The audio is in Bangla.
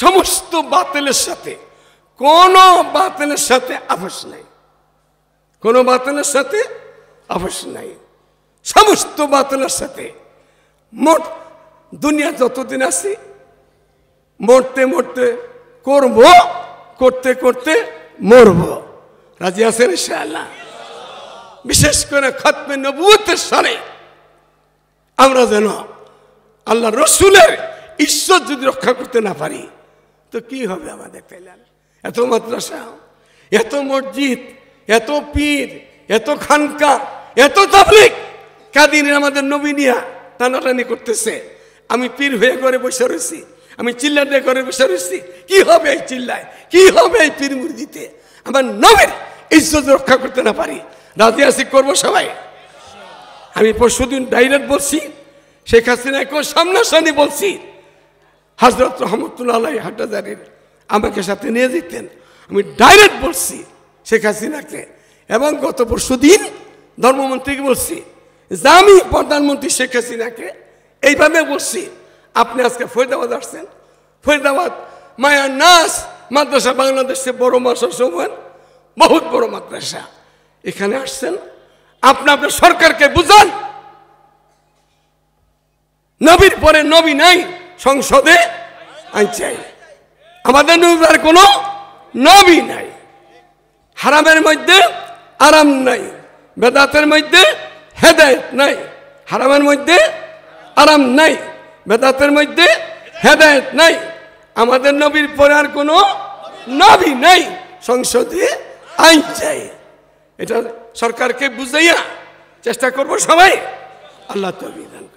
সমস্ত বাতিলের সাথে, কোনো বাতিলের সাথে আপোষ নাই। কোনো বাতিলের সাথে আপোষ নাই। সমস্ত বাতিলের সাথে। মোট দুনিয়া যতদিন আছি, মরতে মরতে করব, করতে করতে মরব। রাজি আছেন ইনশাআল্লাহ? বিশেষ করে খতমে নবুতের সালে আমরা যেন আল্লাহ রসুলের ঈশ্বর যদি রক্ষা করতে না পারি তো কি হবে আমাদের পেলেন এত মাদ্রাসা, এত মসজিদ, এত পীর, এত খানকা, এত তাবলিক কাদিনের আমাদের নবীনিয়া টানাটানি করতেছে। আমি পীর হয়ে করে বসে রয়েছি, আমি চিল্লা দিয়ে করে বসে রয়েছি। কি হবে এই চিল্লায়? কি হবে এই পীর মুরগিতে? আমার নবীর ইজ্জত রক্ষা করতে না পারি। রাজি আসি করব সবাই? আমি পরশুদিন ডাইরেক্ট বলছি, শেখ হাসিনাকেও সামনাসামনি বলছি হজরত রহমতুল্লাহ হাটাজারের আমাকে সাথে নিয়ে যেতেন। আমি ডাইরেক্ট বলছি শেখ হাসিনাকে এবং গত পরশু দিন ধর্মমন্ত্রীকে বলছি যে আমি প্রধানমন্ত্রী শেখ হাসিনাকে এইভাবে বলছি, আপনি আজকে ফরিদাবাদ আসছেন। ফরিদাবাদ মায়া নাস, মাদ্রাসা বাংলাদেশে বড় মাসা সময়, বহুত বড় মাদ্রাসা। এখানে আসছেন, আপনি আপনার সরকারকে বুঝান। নবীর পরে নবী নাই সংসদে আইন চাই। আমাদের নবীর কোনো নবী নাই। হারামের মধ্যে আরাম নাই। বেদাতের মধ্যে হেদায়ত নাই। হারামের মধ্যে আরাম নাই। বেদাতের মধ্যে হেদায়ত নাই। আমাদের নবীর পরে আর কোনো নবী নাই। সংসদে আইন চাই। এটা সরকারকে বুঝাইয়া চেষ্টা করব সবাই। আল্লাহ তবিদান